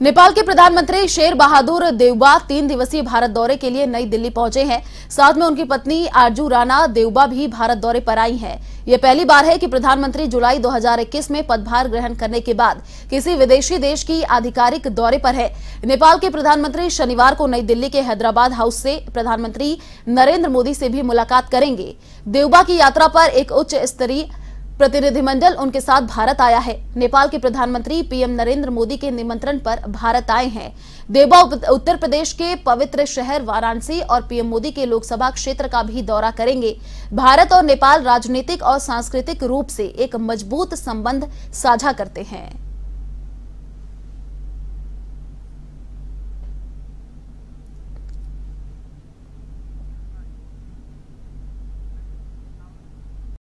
नेपाल के प्रधानमंत्री शेर बहादुर देवबा तीन दिवसीय भारत दौरे के लिए नई दिल्ली पहुँचे हैं। साथ में उनकी पत्नी आरज़ू राणा देवबा भी भारत दौरे पर आई हैं। ये पहली बार है कि प्रधानमंत्री जुलाई 2021 में पदभार ग्रहण करने के बाद किसी विदेशी देश की आधिकारिक दौरे पर है। नेपाल के प्रधानमंत्री शनिवार को नई दिल्ली के हैदराबाद हाउस से प्रधानमंत्री नरेंद्र मोदी से भी मुलाकात करेंगे। देवबा की यात्रा पर एक उच्च स्तरीय प्रतिनिधिमंडल उनके साथ भारत आया है। नेपाल के प्रधानमंत्री पीएम नरेंद्र मोदी के निमंत्रण पर भारत आए हैं। देबा उत्तर प्रदेश के पवित्र शहर वाराणसी और पीएम मोदी के लोकसभा क्षेत्र का भी दौरा करेंगे। भारत और नेपाल राजनीतिक और सांस्कृतिक रूप से एक मज़बूत संबंध साझा करते हैं।